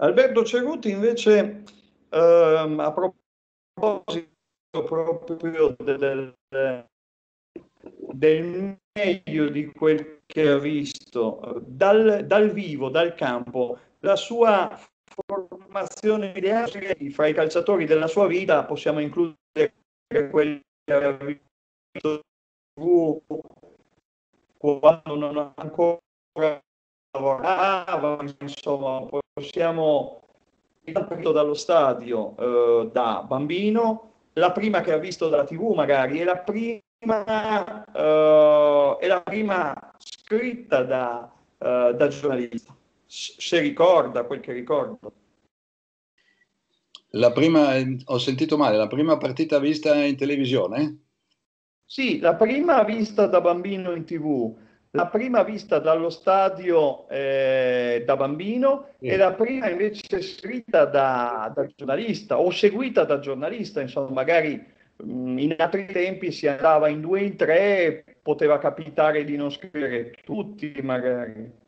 Alberto Ceruti invece, ehm, a proposito proprio del, del, meglio di quel che ha visto dal, dal vivo, dal campo, la sua formazione ideale fra i calciatori della sua vita possiamo includere quelli che aveva visto quando non ancora lavorava, insomma, possiamo partito dallo stadio eh, da bambino, la prima che ha visto dalla tv magari, è la prima, eh, è la prima scritta da, eh, da giornalista, se ricorda quel che ricordo. La prima, ho sentito male, la prima partita vista in televisione? Sì, la prima vista da bambino in tv, la prima vista dallo stadio eh, da bambino sì. e la prima invece scritta da, da, giornalista o seguita da giornalista, insomma magari mh, in altri tempi si andava in due, in tre, poteva capitare di non scrivere tutti magari.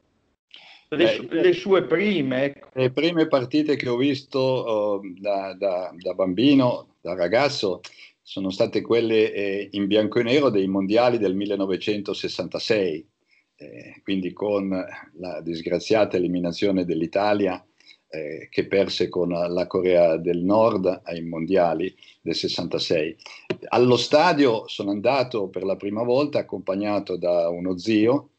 Le, Beh, le, sue prime. Ecco. Le prime partite che ho visto uh, da, da, da, bambino, da ragazzo, sono state quelle eh, in bianco e nero dei mondiali del 1966, eh, quindi con la disgraziata eliminazione dell'Italia eh, che perse con la Corea del Nord ai mondiali del 66. Allo stadio sono andato per la prima volta accompagnato da uno zio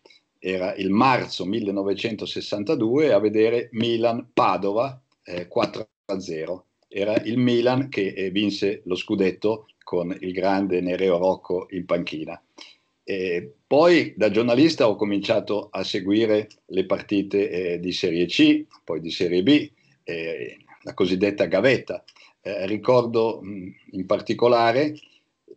era il marzo 1962 a vedere Milan-Padova eh, 4-0. Era il Milan che eh, vinse lo scudetto con il grande Nereo Rocco in panchina. E poi da giornalista ho cominciato a seguire le partite eh, di Serie C, poi di Serie B, eh, la cosiddetta gavetta. Eh, ricordo mh, in particolare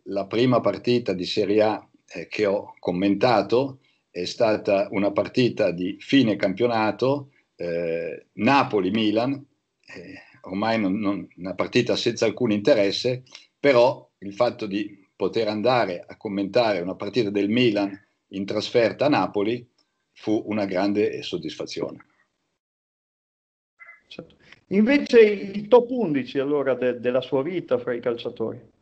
la prima partita di Serie A eh, che ho commentato è stata una partita di fine campionato, eh, Napoli-Milan, eh, ormai non, non, una partita senza alcun interesse, però il fatto di poter andare a commentare una partita del Milan in trasferta a Napoli fu una grande soddisfazione. Certo. Invece il top 11 allora de- della sua vita fra i calciatori?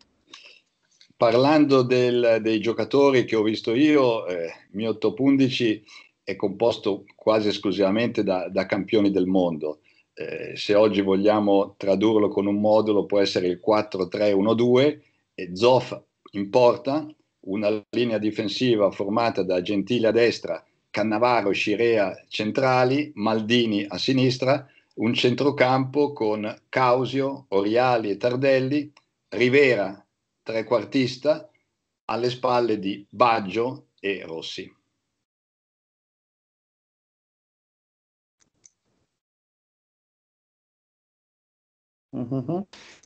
parlando del, dei giocatori che ho visto io, eh, il mio top 11 è composto quasi esclusivamente da, da campioni del mondo. Eh, se oggi vogliamo tradurlo con un modulo, può essere il 4-3-1-2 e Zoff in porta, una linea difensiva formata da Gentile a destra, Cannavaro, Scirea centrali, Maldini a sinistra, un centrocampo con Causio, Oriali e Tardelli, Rivera trequartista alle spalle di Baggio e Rossi. Mm-hmm.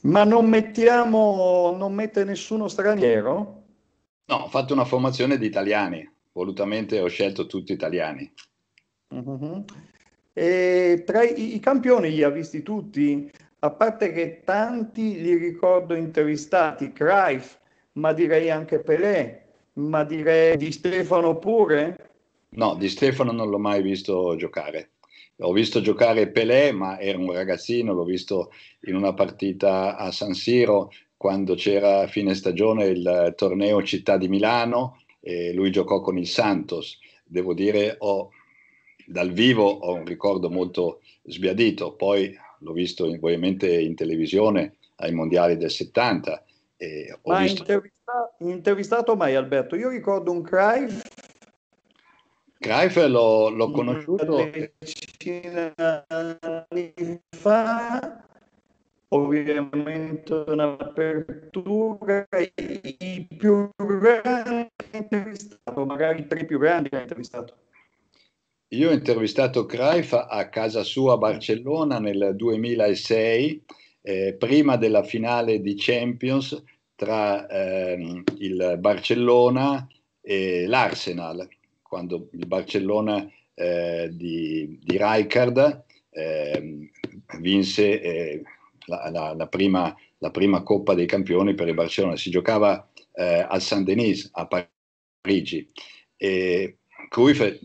Ma non mettiamo, non mette nessuno straniero? No, ho fatto una formazione di italiani, volutamente ho scelto tutti italiani. Mm-hmm. E tra i, i, campioni li ha visti tutti? a parte che tanti li ricordo intervistati, Cruyff, ma direi anche Pelé, ma direi di Stefano pure? No, di Stefano non l'ho mai visto giocare. Ho visto giocare Pelé, ma era un ragazzino, l'ho visto in una partita a San Siro quando c'era a fine stagione il torneo Città di Milano e lui giocò con il Santos. Devo dire, ho, dal vivo ho un ricordo molto sbiadito, poi l'ho visto ovviamente in televisione ai mondiali del 70. E ho Ma visto... intervista- intervistato mai Alberto? Io ricordo un Cruyff. Cruyff l'ho, l'ho conosciuto. Anni fa, ovviamente un'apertura, i più grandi intervistato, magari i tre più grandi ha intervistato. Io ho intervistato Cruyff a casa sua a Barcellona nel 2006, eh, prima della finale di Champions tra eh, il Barcellona e l'Arsenal, quando il Barcellona eh, di, di Rijkaard ehm, vinse eh, la, la, la, prima, la, prima, Coppa dei Campioni per il Barcellona. Si giocava eh, al Saint-Denis a Parigi. E Cruyff